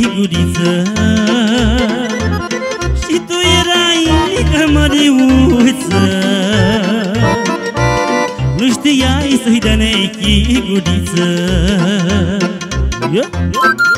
nechiguriță Și tu erai mică măriuță. Nu știai să-i dă nechiguriță yeah. Ți-am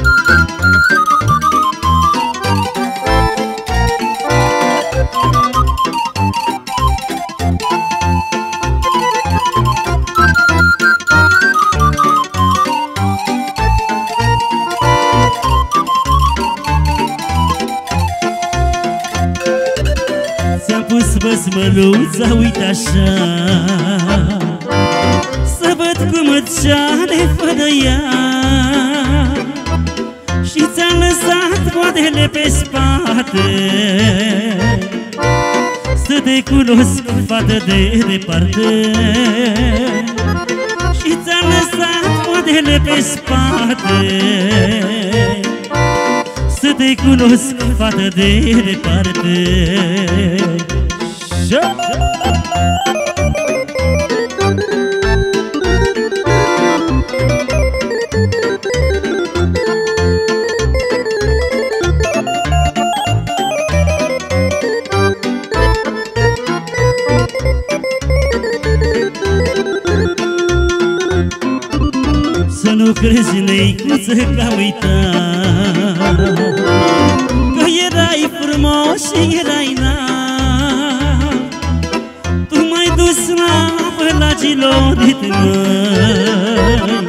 băsmăluța, uite așa. Să văd cum îți ceare fără ea. Și ți-am lăsat coadele pe spate. Să te cunosc, fată de departe. Și ți-am lăsat coadele pe spate. Să te cunosc, fată de departe Și-a! Să nu crezi, neicuță, că am uitat Că erai frumos și erai nat m-ai dus la la gilorit, măi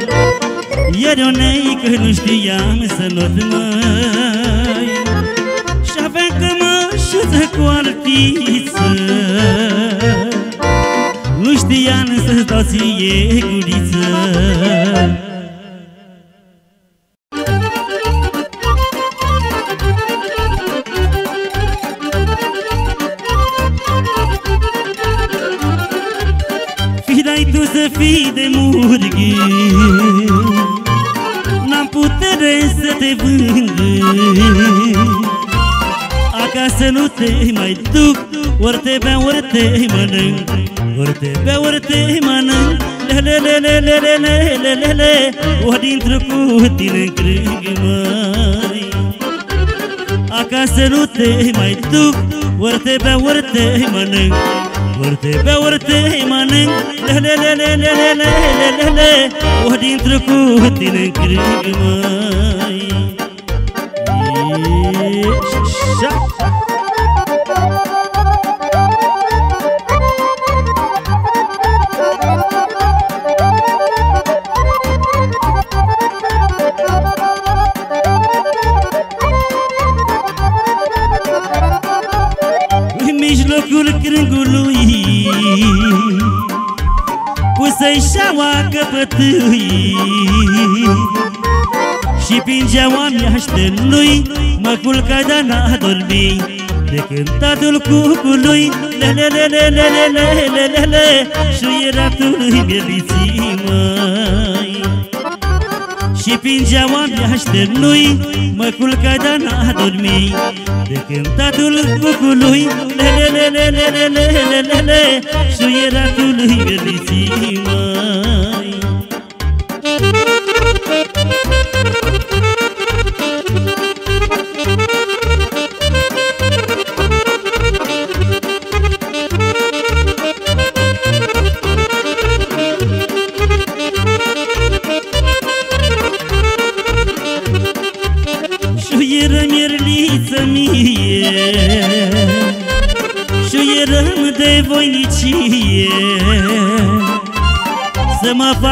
Iar eu neică nu știam să not, măi Și aveam cămășuță cu artiță Nu știam să-ți dau ție guriță tu să fii de murghi. N-am putere să te vând Acasă nu te mai duc Ori te bea, ori te mănânc. Ori te bea, ori te mănânc. Le, le, le, le, le, le, le, le, le, le. Ori intru cu tine în crâng, măi. Acasă nu te mai duc Ori te bea, ori te mănânc Ori te bea, ori te mănânc. Le, le, le, le, le, le, le, le, le, le. Ori intru cu tine în crâng, Pusă-i șaua căpătâi Și prin geaua miaștelui Mă culca de n-a dormi De cântatul cucului Le, le, le, le, le, le, le, le, le, le Șuieratului mieliții, măi și prin geaua miaștelui Mă culca de n-a dormi De cântatul cucului Le, le, le, le, le, le, le, le, le, le. Șuieratului mieliții, măi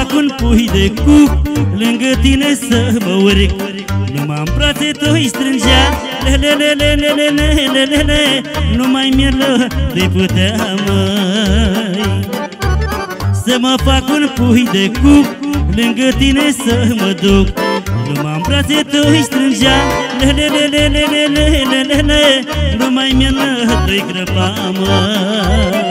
fac un pui de cuc Lângă tine să mă urc Numai în brațe tu-i strângea Le, le, le, le, le, le, le, le, le, le Numai mielă de putea, măi Să mă fac un pui de cuc Lângă tine să mă duc Numai în brațe tu-i strângea Le, le, le, le, le, le, le, le, le, le Numai mielă de-i crăpa, măi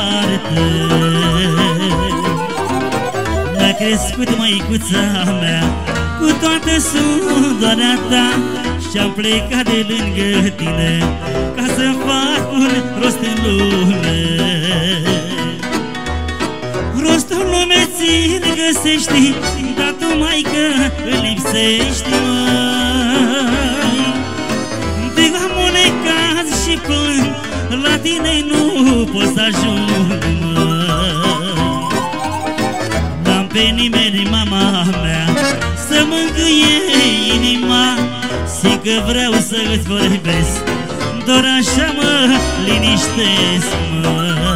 departe Mi-a crescut măicuța mea Cu toată sudoarea ta. Și-am plecat de lângă tine Ca să fac un rost în lume. Rostul lume ți-l găsești Dar tu, maică, îl lipsești, măi. De amune caz și plâng La tine nu pot să ajung, Și că vreau să îți vorbesc Doar așa mă liniștesc, măi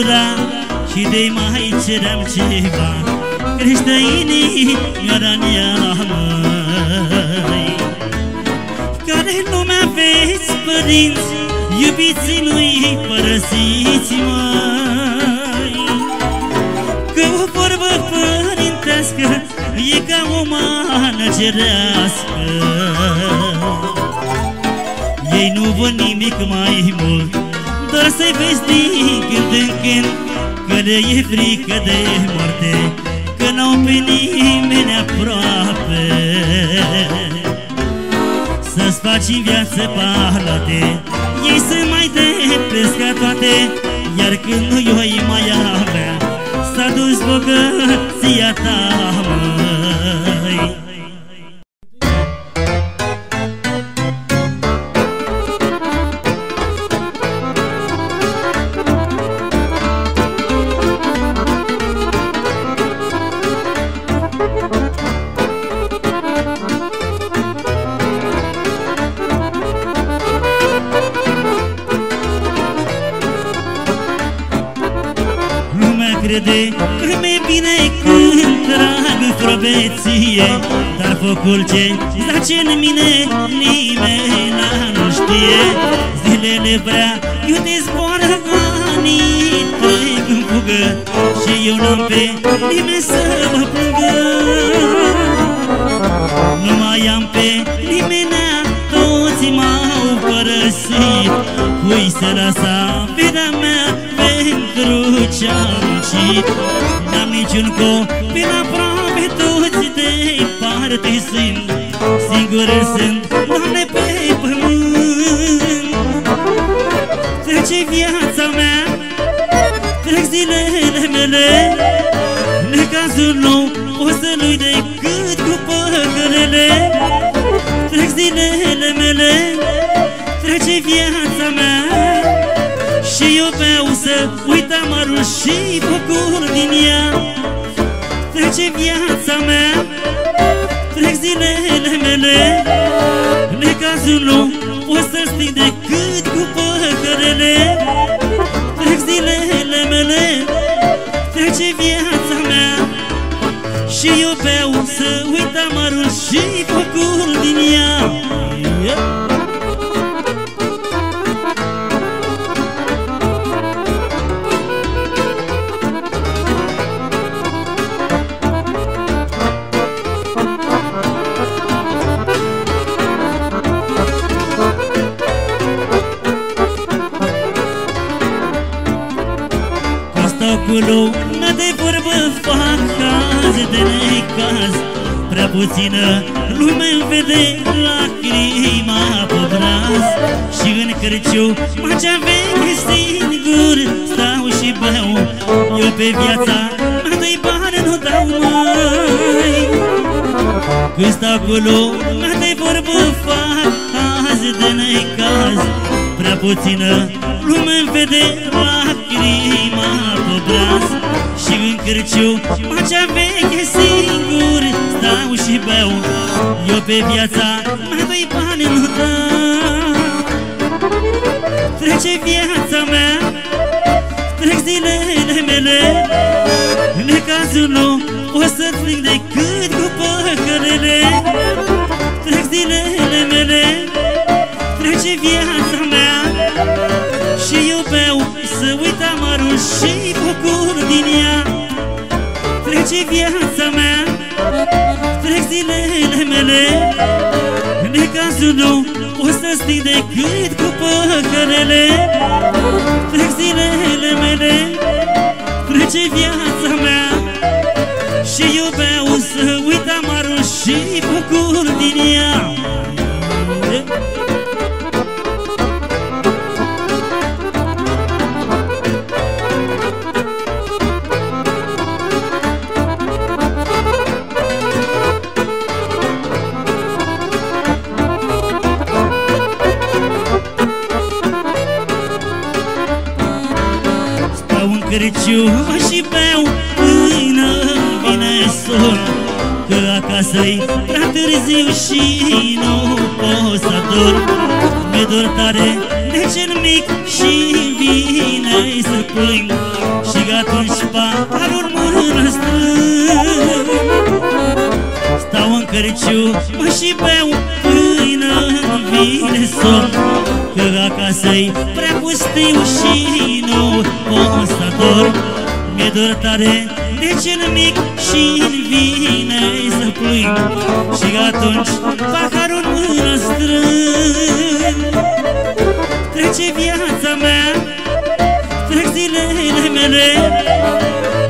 sătura Și de mai ceream ceva. Crește inimioara în ea, măi. Care lumea aveți părinți Iubiții nu-i părăsiți, măi? Că o vorbă părintească E ca o mană cerească Ei nu văd nimic mai mult Doar să-i vezi din când în când Că le e frică de moarte Că n-au pe nimeni aproape. Să-ți faci în viață palate Ei sunt mai depres ca toate Iar când nu i mai avea S-a dus bogăția ta, măi Dar focul ce zace în mine nimeni nu știe. Zilele vrea, eu te zboară anii Trec în fugă și eu n-am pe nimeni să mă plângă. Nu mai am pe nimeni, toți m-au părăsit. Cui să lăsa vida mea pentru ce-am muncit N-am niciun copil aproape, toți departe sunt Singur sunt, Doamne, pe pământ. Trece viața mea, trec zilele mele. Necazul nou o să-l uit decât cu păcălele. Trec zilele mele, trece viața mea. Și eu beau să uit amarul și focul din ea. Trece viața Necazul nu o să sting decât cu păcărele. Trec zilele mele, trece viața mea. Și eu beau să uit amarul și focul Stau cu lumea de vorbă, fac caz de necaz. Prea puțină lume îmi vede lacrima pe obraz Și în cărciu Macea veche singur Stau și beau. Eu pe viața Mă doi bani nu dau mai Când stau acolo Mă doi vorbă fac Azi de necaz. Prea puțină lume vede lacrima pe obraz Și în cârciu Macea veche singur Stau și beau. Eu pe viața Mai doi bani nu dau. Trece viața mea Trec zilele mele. Necazul nu O să frig decât Necazul nu O să stii decât cu păcălele Trec zilele mele Trece viața mea Și eu beau să uit amarul și și nu pot să dorm Mi-e dor tare de cel mic și vine să plâng. Și atunci paharul mână strâng Stau în Crăciun și beau până vine somn. Că acasă-i prea pustiu și nu pot să dorm Mi-e dor tare de cel mic și vine să plâng? Și atunci paharul mână strâng Trece viața mea, trec zilele mele.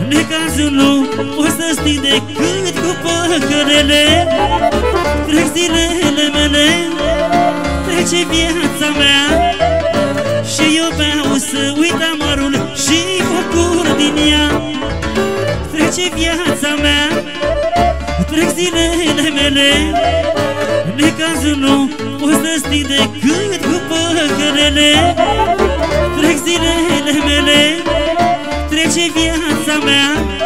Necazul nu o să stii decât cu păcălele Trec zilele mele, trece viața mea. Și eu beau să uit amarul și bucur din ea. Trece viața mea, trec zilele mele. Necazul nu o să stii decât cu păcălele Trec zilele mele, trece viața mea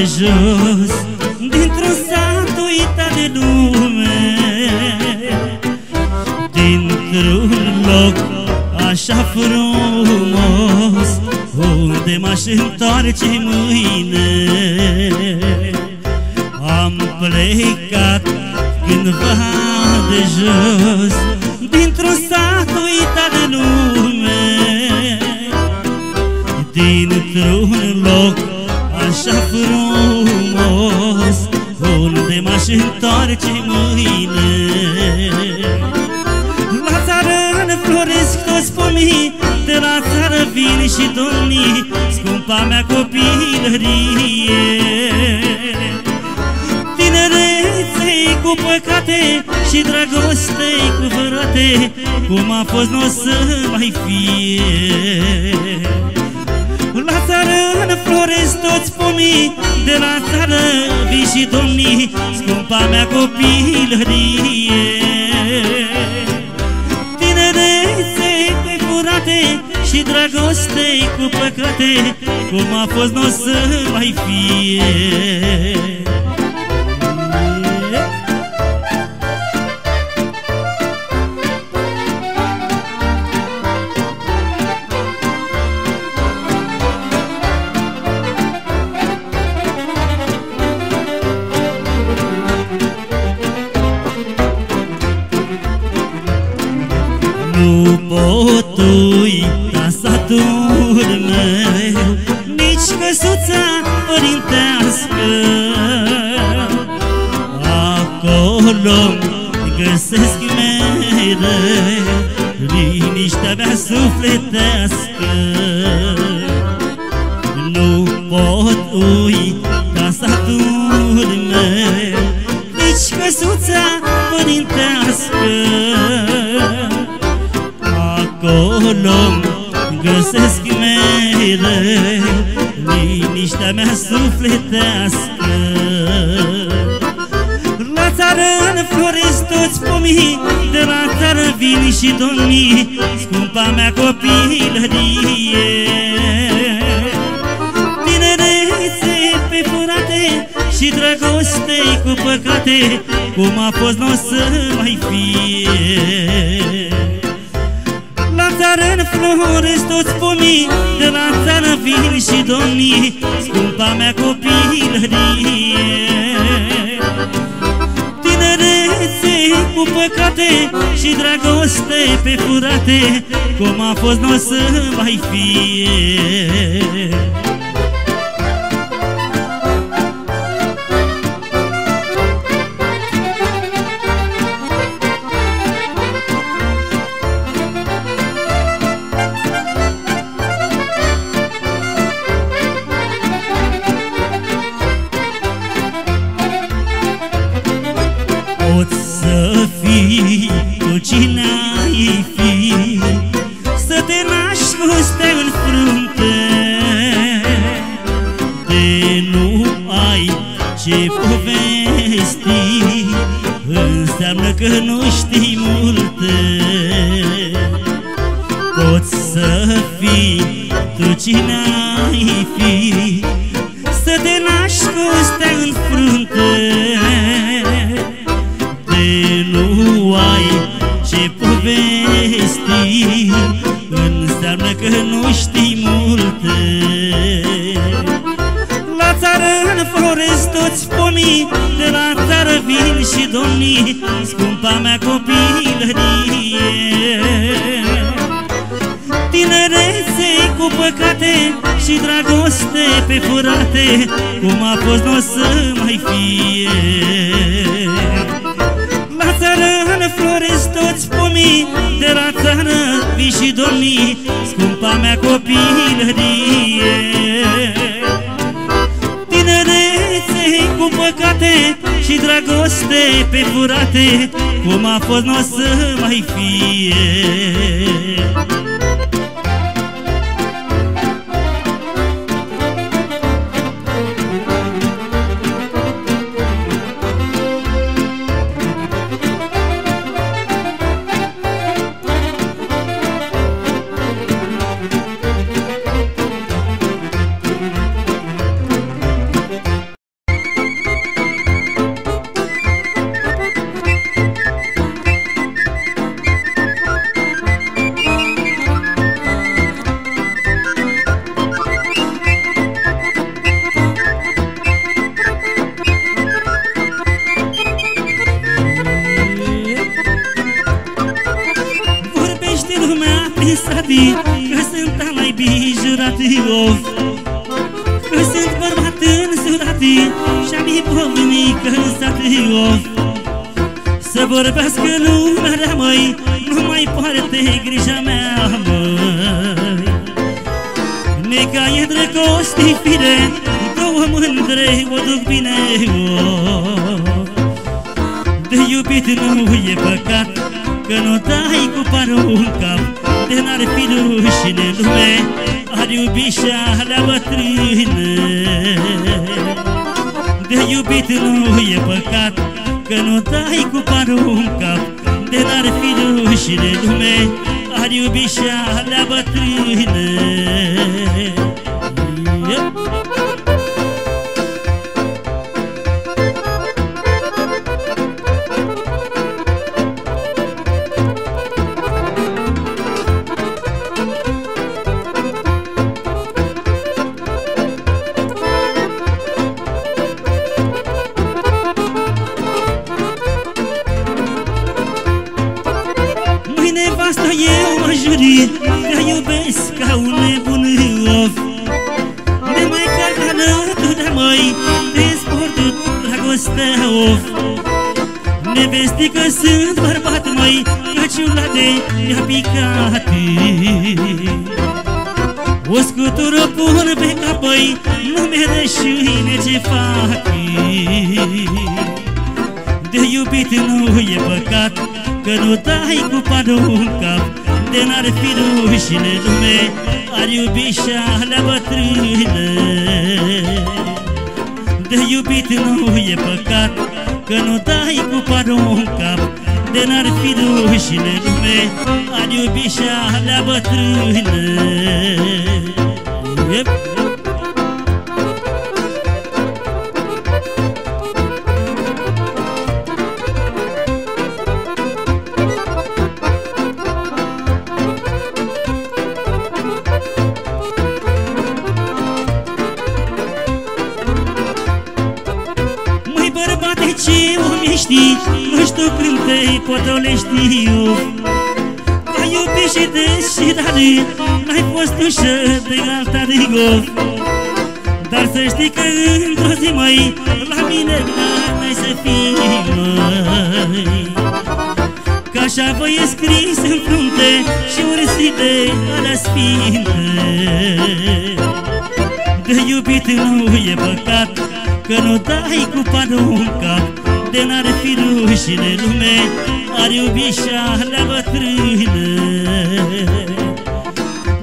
de jos Dintr-un sat uitat de lume. Dintr-un loc așa frumos Unde m-aș întoarce mâine. Am plecat cândva de jos toți pomii De la țară vin și domnii Scumpa mea copilărie. Tinereței cu păcate Și dragostei cu vărate Cum a fost nu o să mai fie. La țară înfloresc toți pomii De la țară vii și domnii Scumpa mea copilărie Și dragostei cu păcate Cum a fost nu o să mai fie. Nu pot uita Acolo găsesc mire Liniștea mea sufletească. Nu pot uita satul meu Nici căsuța părintească. Acolo găsesc mereu Liniștea mea sufletească țară înfloresc toți pomii De la țară vin și domnii Scumpa mea copilărie. Tinerețe pe furate Și dragoste cu păcate Cum a fost n-o să mai fie. La țară înfloresc toți pomii De la țară vin și domnii Scumpa mea copilărie Tinerețe cu păcate Și dragoste pe furate Cum a fost n-o să mai fie ai fi. Să te naști cu stea în frunte de nu ai ce povesti. Înseamnă că nu știi multe. La țară înfloresc toți pomii De la țară vin și domnii Scumpa mea copilărie păcate și dragoste pe furate Cum a fost n-o să mai fie. La țară înfloresc toți pomii De la țară vii și domnii Scumpa mea copilărie. Tinerețe cu păcate și dragoste pe furate Cum a fost n-o să mai fie poate grija mea, măi. Neca e drăgosti fire Două mândre o duc bine, of de iubit nu e păcat Că nu dai cu parul în cap De n-ar fi rușine în lume Ar iubi și alea bătrâne. De iubit nu e păcat Că nu dai cu parul în cap De n-ar fi rușine în lume Ar iubi și alea bătrâne eu mă juri Că iubesc ca un nebun of De mai carg alături de măi De sportul dragostea of. Nevestică sunt bărbat, măi Ca ciulade mi-a picat. O scutură pun pe cap, măi Nu mi rușine ce fac. De iubit nu e păcat Că nu dai cu padul în cap De n-ar fi rușine lume Ar iubi și-alea bătrână De iubit nu e păcat Că nu dai cu padul în cap De n-ar fi rușine lume Ar iubi și-alea bătrână Yep. Când te potolești Ca iubi și de și dare N-ai fost ușă de alta de gof Dar să știi că într-o zi mai La mine n-ai să fii mai Că așa voi e scris în frunte Și ursite alea sfinte. De iubit nu e păcat Că nu dai cu panul în cap De n-ar fi rușine lume Ar iubi și-alea bătrână.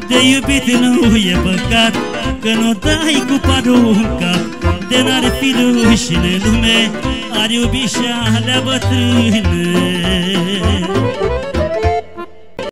De iubit nu e păcat Că nu dai cu panul în cap. De n-ar fi rușine lume Ar iubi și-alea bătrână